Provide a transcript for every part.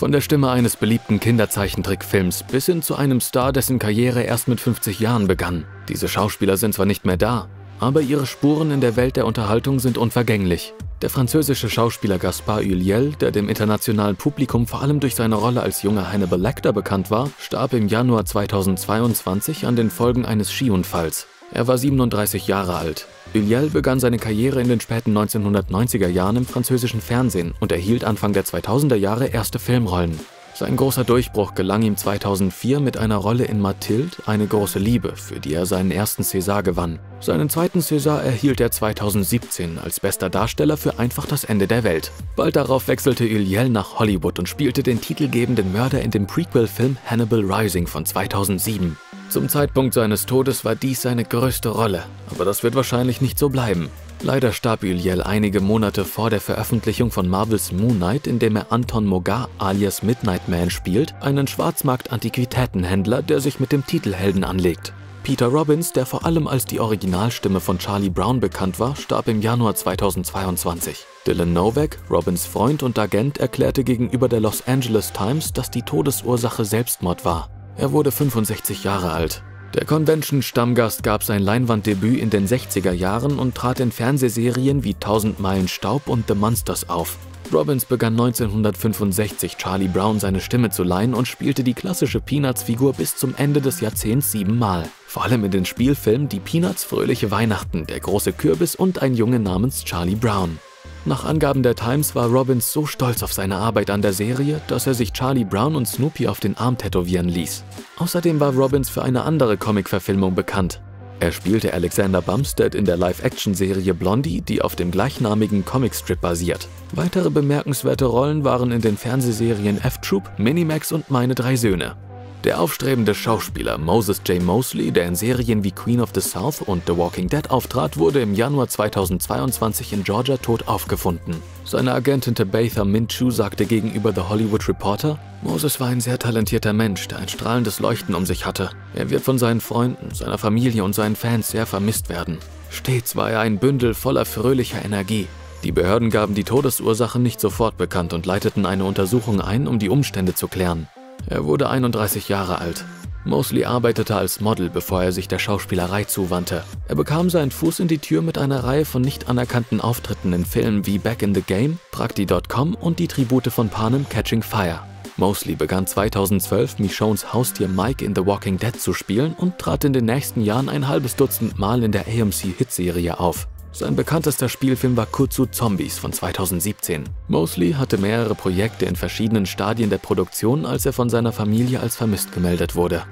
Von der Stimme eines beliebten Kinderzeichentrickfilms bis hin zu einem Star, dessen Karriere erst mit 50 Jahren begann. Diese Schauspieler sind zwar nicht mehr da, aber ihre Spuren in der Welt der Unterhaltung sind unvergänglich. Der französische Schauspieler Gaspard Ulliel, der dem internationalen Publikum vor allem durch seine Rolle als junger Hannibal Lecter bekannt war, starb im Januar 2022 an den Folgen eines Skiunfalls. Er war 37 Jahre alt. Ulliel begann seine Karriere in den späten 1990er Jahren im französischen Fernsehen und erhielt Anfang der 2000er Jahre erste Filmrollen. Sein großer Durchbruch gelang ihm 2004 mit einer Rolle in Mathilde, eine große Liebe, für die er seinen ersten César gewann. Seinen zweiten César erhielt er 2017 als bester Darsteller für Einfach das Ende der Welt. Bald darauf wechselte Ulliel nach Hollywood und spielte den titelgebenden Mörder in dem Prequel-Film Hannibal Rising von 2007. Zum Zeitpunkt seines Todes war dies seine größte Rolle, aber das wird wahrscheinlich nicht so bleiben. Leider starb Uliel einige Monate vor der Veröffentlichung von Marvels Moon Knight, in dem er Anton Mogar alias Midnight Man spielt, einen Schwarzmarkt-Antiquitätenhändler, der sich mit dem Titelhelden anlegt. Peter Robbins, der vor allem als die Originalstimme von Charlie Brown bekannt war, starb im Januar 2022. Dylan Novak, Robbins Freund und Agent, erklärte gegenüber der Los Angeles Times, dass die Todesursache Selbstmord war. Er wurde 65 Jahre alt. Der Convention-Stammgast gab sein Leinwanddebüt in den 60er Jahren und trat in Fernsehserien wie 1000 Meilen Staub und The Monsters auf. Robbins begann 1965 Charlie Brown seine Stimme zu leihen und spielte die klassische Peanuts-Figur bis zum Ende des Jahrzehnts siebenmal. Vor allem in den Spielfilmen Die Peanuts Fröhliche Weihnachten, Der große Kürbis und ein Junge namens Charlie Brown. Nach Angaben der Times war Robbins so stolz auf seine Arbeit an der Serie, dass er sich Charlie Brown und Snoopy auf den Arm tätowieren ließ. Außerdem war Robbins für eine andere Comic-Verfilmung bekannt. Er spielte Alexander Bumstead in der Live-Action-Serie Blondie, die auf dem gleichnamigen Comicstrip basiert. Weitere bemerkenswerte Rollen waren in den Fernsehserien F-Troop, Minimax und Meine drei Söhne. Der aufstrebende Schauspieler Moses J. Mosley, der in Serien wie Queen of the South und The Walking Dead auftrat, wurde im Januar 2022 in Georgia tot aufgefunden. Seine Agentin Tabitha Minchu sagte gegenüber The Hollywood Reporter, Moses war ein sehr talentierter Mensch, der ein strahlendes Leuchten um sich hatte. Er wird von seinen Freunden, seiner Familie und seinen Fans sehr vermisst werden. Stets war er ein Bündel voller fröhlicher Energie. Die Behörden gaben die Todesursache nicht sofort bekannt und leiteten eine Untersuchung ein, um die Umstände zu klären. Er wurde 31 Jahre alt. Mosley arbeitete als Model, bevor er sich der Schauspielerei zuwandte. Er bekam seinen Fuß in die Tür mit einer Reihe von nicht anerkannten Auftritten in Filmen wie Back in the Game, Prakti.com und die Tribute von Panem Catching Fire. Mosley begann 2012 Michonnes Haustier Mike in The Walking Dead zu spielen und trat in den nächsten Jahren ein halbes Dutzend Mal in der AMC-Hitserie auf. Sein bekanntester Spielfilm war Kutsu Zombies von 2017. Mosley hatte mehrere Projekte in verschiedenen Stadien der Produktion, als er von seiner Familie als vermisst gemeldet wurde.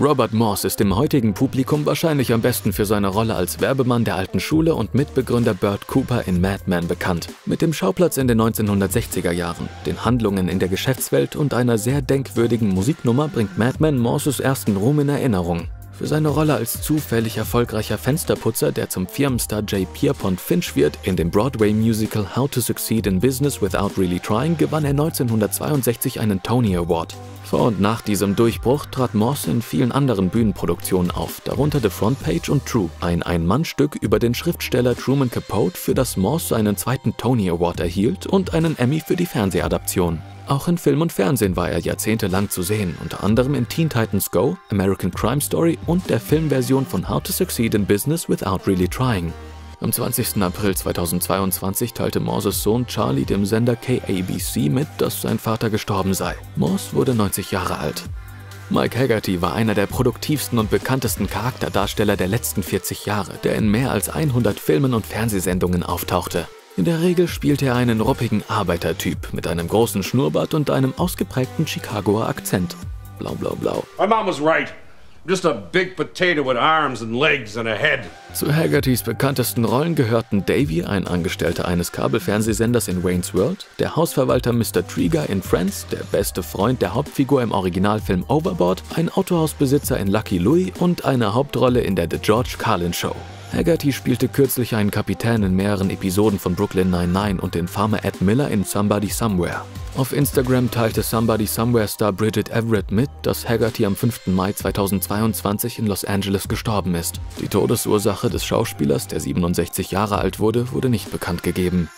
Robert Morse ist dem heutigen Publikum wahrscheinlich am besten für seine Rolle als Werbemann der alten Schule und Mitbegründer Burt Cooper in Mad Men bekannt. Mit dem Schauplatz in den 1960er Jahren, den Handlungen in der Geschäftswelt und einer sehr denkwürdigen Musiknummer bringt Mad Men Morses ersten Ruhm in Erinnerung. Für seine Rolle als zufällig erfolgreicher Fensterputzer, der zum Firmenstar J. Pierpont Finch wird, in dem Broadway-Musical How to Succeed in Business Without Really Trying gewann er 1962 einen Tony Award. Vor und nach diesem Durchbruch trat Moss in vielen anderen Bühnenproduktionen auf, darunter The Front Page und True, ein Ein-Mann-Stück über den Schriftsteller Truman Capote, für das Moss seinen zweiten Tony Award erhielt und einen Emmy für die Fernsehadaption. Auch in Film und Fernsehen war er jahrzehntelang zu sehen, unter anderem in Teen Titans Go, American Crime Story und der Filmversion von How to Succeed in Business Without Really Trying. Am 20. April 2022 teilte Morses Sohn Charlie dem Sender KABC mit, dass sein Vater gestorben sei. Morse wurde 90 Jahre alt. Mike Haggerty war einer der produktivsten und bekanntesten Charakterdarsteller der letzten 40 Jahre, der in mehr als 100 Filmen und Fernsehsendungen auftauchte. In der Regel spielte er einen ruppigen Arbeitertyp mit einem großen Schnurrbart und einem ausgeprägten Chicagoer Akzent. Blau, blau, blau. My mom was right. Just a big potato with arms and legs and a head. Zu Haggertys bekanntesten Rollen gehörten Davy, ein Angestellter eines Kabelfernsehsenders in Wayne's World, der Hausverwalter Mr. Trigger in Friends, der beste Freund der Hauptfigur im Originalfilm Overboard, ein Autohausbesitzer in Lucky Louie und eine Hauptrolle in der The George Carlin Show. Haggerty spielte kürzlich einen Kapitän in mehreren Episoden von Brooklyn 99 und den Farmer Ed Miller in Somebody Somewhere. Auf Instagram teilte Somebody Somewhere Star Bridget Everett mit, dass Haggerty am 5. Mai 2022 in Los Angeles gestorben ist. Die Todesursache des Schauspielers, der 67 Jahre alt wurde, wurde nicht bekannt gegeben.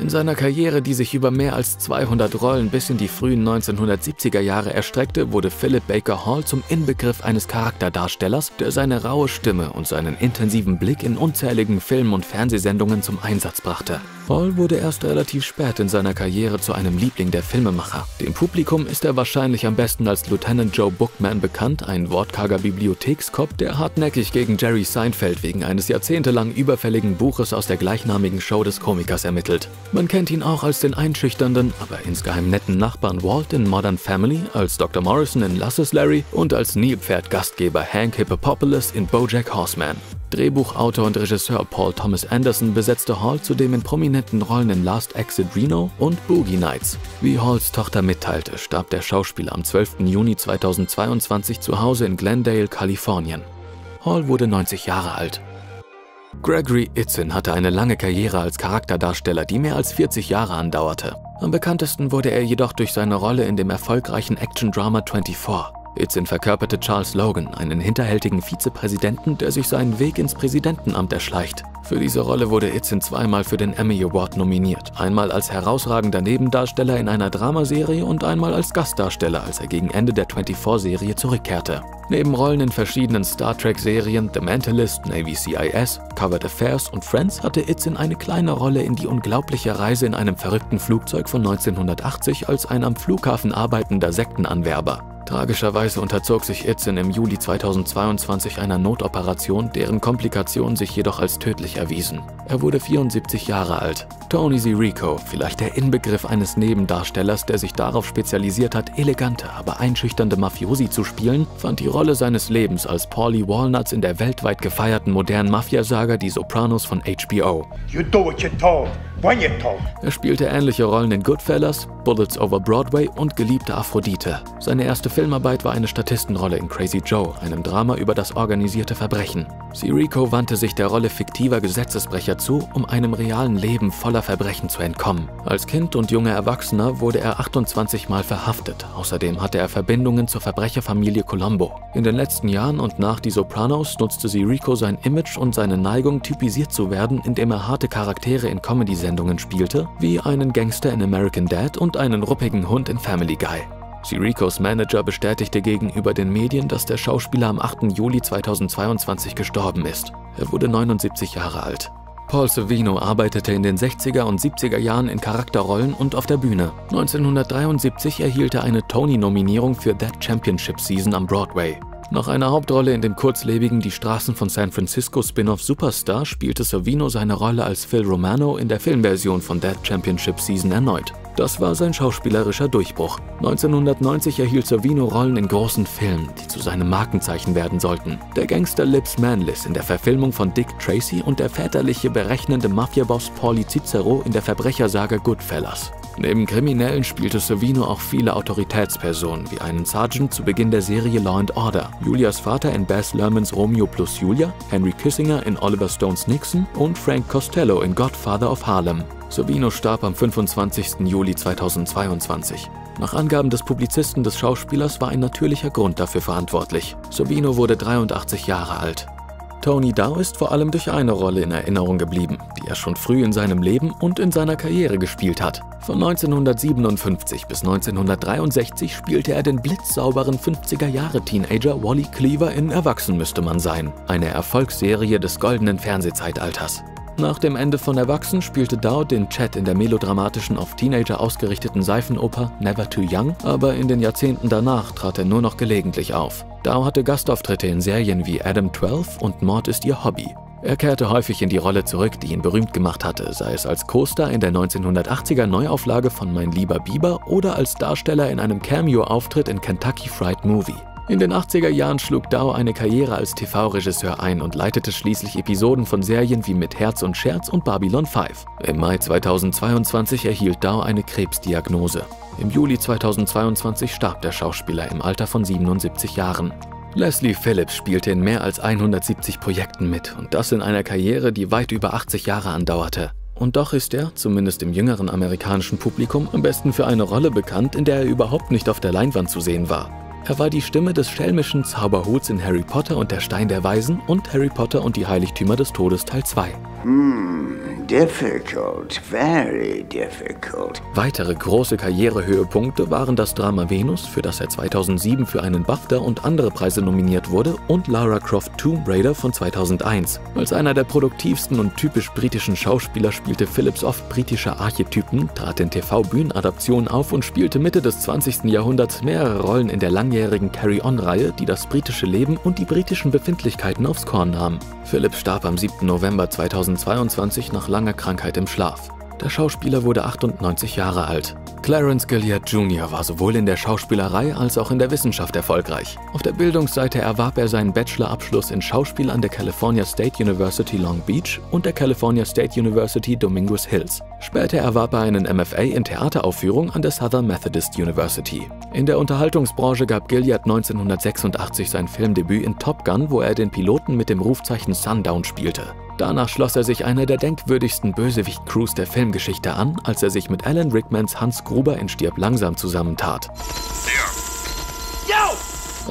In seiner Karriere, die sich über mehr als 200 Rollen bis in die frühen 1970er Jahre erstreckte, wurde Philip Baker Hall zum Inbegriff eines Charakterdarstellers, der seine raue Stimme und seinen intensiven Blick in unzähligen Film- und Fernsehsendungen zum Einsatz brachte. Hall wurde erst relativ spät in seiner Karriere zu einem Liebling der Filmemacher. Dem Publikum ist er wahrscheinlich am besten als Lieutenant Joe Bookman bekannt, ein wortkarger Bibliothekskopf, der hartnäckig gegen Jerry Seinfeld wegen eines jahrzehntelang überfälligen Buches aus der gleichnamigen Show des Komikers ermittelt. Man kennt ihn auch als den einschüchternden, aber insgeheim netten Nachbarn Walt in Modern Family, als Dr. Morrison in Lusses Larry und als Nilpferd-Gastgeber Hank Hippopopoulos in Bojack Horseman. Drehbuchautor und Regisseur Paul Thomas Anderson besetzte Hall zudem in prominenten Rollen in Last Exit Reno und Boogie Nights. Wie Halls Tochter mitteilte, starb der Schauspieler am 12. Juni 2022 zu Hause in Glendale, Kalifornien. Hall wurde 90 Jahre alt. Gregory Itzin hatte eine lange Karriere als Charakterdarsteller, die mehr als 40 Jahre andauerte. Am bekanntesten wurde er jedoch durch seine Rolle in dem erfolgreichen Action-Drama 24. Itzin verkörperte Charles Logan, einen hinterhältigen Vizepräsidenten, der sich seinen Weg ins Präsidentenamt erschleicht. Für diese Rolle wurde Itzin zweimal für den Emmy Award nominiert. Einmal als herausragender Nebendarsteller in einer Dramaserie und einmal als Gastdarsteller, als er gegen Ende der 24-Serie zurückkehrte. Neben Rollen in verschiedenen Star Trek-Serien The Mentalist, Navy CIS, Covered Affairs und Friends hatte Itzin eine kleine Rolle in die unglaubliche Reise in einem verrückten Flugzeug von 1980 als ein am Flughafen arbeitender Sektenanwerber. Tragischerweise unterzog sich Itzin im Juli 2022 einer Notoperation, deren Komplikationen sich jedoch als tödlich erwiesen. Er wurde 74 Jahre alt. Tony Zirico, vielleicht der Inbegriff eines Nebendarstellers, der sich darauf spezialisiert hat, elegante, aber einschüchternde Mafiosi zu spielen, fand die Rolle seines Lebens als Paulie Walnuts in der weltweit gefeierten modernen Mafiasaga Die Sopranos von HBO. You do what you're told. Er spielte ähnliche Rollen in Goodfellas, Bullets Over Broadway und Geliebte Aphrodite. Seine erste Filmarbeit war eine Statistenrolle in Crazy Joe, einem Drama über das organisierte Verbrechen. Sirico wandte sich der Rolle fiktiver Gesetzesbrecher zu, um einem realen Leben voller Verbrechen zu entkommen. Als Kind und junger Erwachsener wurde er 28 Mal verhaftet. Außerdem hatte er Verbindungen zur Verbrecherfamilie Colombo. In den letzten Jahren und nach Die Sopranos nutzte Sirico sein Image und seine Neigung, typisiert zu werden, indem er harte Charaktere in Comedy-Sendungen Sendungen spielte, wie einen Gangster in American Dad und einen ruppigen Hund in Family Guy. Siricos Manager bestätigte gegenüber den Medien, dass der Schauspieler am 8. Juli 2022 gestorben ist. Er wurde 79 Jahre alt. Paul Savino arbeitete in den 60er und 70er Jahren in Charakterrollen und auf der Bühne. 1973 erhielt er eine Tony-Nominierung für That Championship Season am Broadway. Nach einer Hauptrolle in dem kurzlebigen Die Straßen von San Francisco Spin-off Superstar spielte Savino seine Rolle als Phil Romano in der Filmversion von That Championship Season erneut. Das war sein schauspielerischer Durchbruch. 1990 erhielt Savino Rollen in großen Filmen, die zu seinem Markenzeichen werden sollten. Der Gangster Lips Manless in der Verfilmung von Dick Tracy und der väterliche berechnende Mafiaboss Paulie Cicero in der Verbrechersaga Goodfellas. Neben Kriminellen spielte Savino auch viele Autoritätspersonen, wie einen Sergeant zu Beginn der Serie Law and Order, Julias Vater in Baz Luhrmanns Romeo plus Julia, Henry Kissinger in Oliver Stones Nixon und Frank Costello in Godfather of Harlem. Savino starb am 25. Juli 2022. Nach Angaben des Publizisten des Schauspielers war ein natürlicher Grund dafür verantwortlich. Savino wurde 83 Jahre alt. Tony Dow ist vor allem durch eine Rolle in Erinnerung geblieben, die er schon früh in seinem Leben und in seiner Karriere gespielt hat. Von 1957 bis 1963 spielte er den blitzsauberen 50er-Jahre-Teenager Wally Cleaver in Erwachsen müsste man sein, eine Erfolgsserie des goldenen Fernsehzeitalters. Nach dem Ende von Erwachsen spielte Dow den Chat in der melodramatischen auf Teenager ausgerichteten Seifenoper Never Too Young, aber in den Jahrzehnten danach trat er nur noch gelegentlich auf. Dow hatte Gastauftritte in Serien wie Adam 12 und Mord ist ihr Hobby. Er kehrte häufig in die Rolle zurück, die ihn berühmt gemacht hatte, sei es als Co-Star in der 1980er Neuauflage von Mein lieber Biber oder als Darsteller in einem Cameo-Auftritt in Kentucky Fried Movie. In den 80er Jahren schlug Dow eine Karriere als TV-Regisseur ein und leitete schließlich Episoden von Serien wie Mit Herz und Scherz und Babylon 5. Im Mai 2022 erhielt Dow eine Krebsdiagnose. Im Juli 2022 starb der Schauspieler im Alter von 77 Jahren. Leslie Phillips spielte in mehr als 170 Projekten mit und das in einer Karriere, die weit über 80 Jahre andauerte. Und doch ist er, zumindest im jüngeren amerikanischen Publikum, am besten für eine Rolle bekannt, in der er überhaupt nicht auf der Leinwand zu sehen war. Er war die Stimme des schelmischen Zauberhuts in Harry Potter und der Stein der Weisen und Harry Potter und die Heiligtümer des Todes Teil 2. Hmm, difficult, very difficult. Weitere große Karrierehöhepunkte waren das Drama Venus, für das er 2007 für einen BAFTA und andere Preise nominiert wurde, und Lara Croft Tomb Raider von 2001. Als einer der produktivsten und typisch britischen Schauspieler spielte Phillips oft britische Archetypen, trat in TV-Bühnenadaptionen auf und spielte Mitte des 20. Jahrhunderts mehrere Rollen in der langjährigen Carry-On-Reihe, die das britische Leben und die britischen Befindlichkeiten aufs Korn nahm. Phillips starb am 7. November 2022 nach langer Krankheit im Schlaf. Der Schauspieler wurde 98 Jahre alt. Clarence Gilliard Jr. war sowohl in der Schauspielerei als auch in der Wissenschaft erfolgreich. Auf der Bildungsseite erwarb er seinen Bachelorabschluss in Schauspiel an der California State University Long Beach und der California State University Dominguez Hills. Später erwarb er einen MFA in Theateraufführung an der Southern Methodist University. In der Unterhaltungsbranche gab Gilliard 1986 sein Filmdebüt in Top Gun, wo er den Piloten mit dem Rufzeichen Sundown spielte. Danach schloss er sich einer der denkwürdigsten Bösewicht-Crews der Filmgeschichte an, als er sich mit Alan Rickmans Hans Gruber in Stirb langsam zusammentat.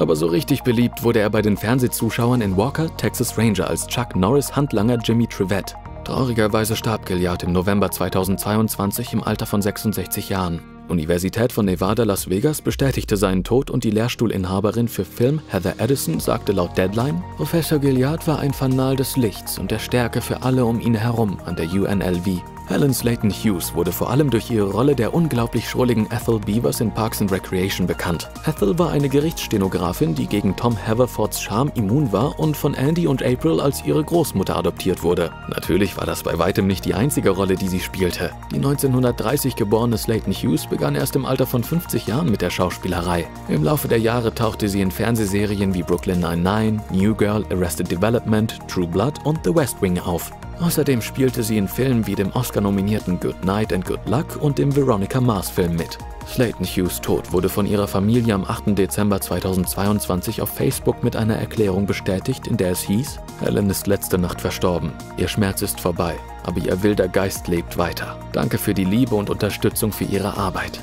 Aber so richtig beliebt wurde er bei den Fernsehzuschauern in Walker, Texas Ranger als Chuck Norris Handlanger Jimmy Trivette. Traurigerweise starb Gilliard im November 2022 im Alter von 66 Jahren. Universität von Nevada, Las Vegas bestätigte seinen Tod und die Lehrstuhlinhaberin für Film Heather Edison sagte laut Deadline, Professor Gilliard war ein Fanal des Lichts und der Stärke für alle um ihn herum an der UNLV. Helen Slayton Hughes wurde vor allem durch ihre Rolle der unglaublich schrulligen Ethel Beavers in Parks and Recreation bekannt. Ethel war eine Gerichtsstenografin, die gegen Tom Haverfords Charme immun war und von Andy und April als ihre Großmutter adoptiert wurde. Natürlich war das bei weitem nicht die einzige Rolle, die sie spielte. Die 1930 geborene Slayton Hughes begann erst im Alter von 50 Jahren mit der Schauspielerei. Im Laufe der Jahre tauchte sie in Fernsehserien wie Brooklyn Nine-Nine, New Girl, Arrested Development, True Blood und The West Wing auf. Außerdem spielte sie in Filmen wie dem Oscar-nominierten Good Night and Good Luck und dem Veronica Mars-Film mit. Slayton Hughes Tod wurde von ihrer Familie am 8. Dezember 2022 auf Facebook mit einer Erklärung bestätigt, in der es hieß, Helen ist letzte Nacht verstorben. Ihr Schmerz ist vorbei, aber ihr wilder Geist lebt weiter. Danke für die Liebe und Unterstützung für ihre Arbeit.